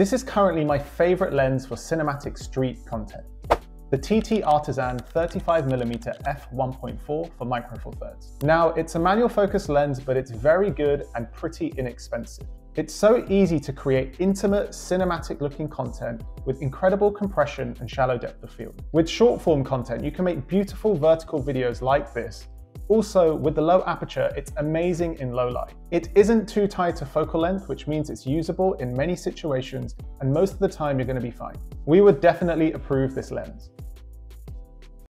This is currently my favorite lens for cinematic street content. The TT Artisan 35mm f1.4 for Micro Four Thirds. Now, it's a manual focus lens, but it's very good and pretty inexpensive. It's so easy to create intimate, cinematic looking content with incredible compression and shallow depth of field. With short form content, you can make beautiful vertical videos like this. Also, with the low aperture, it's amazing in low light. It isn't too tight to focal length, which means it's usable in many situations, and most of the time you're gonna be fine. We would definitely approve this lens.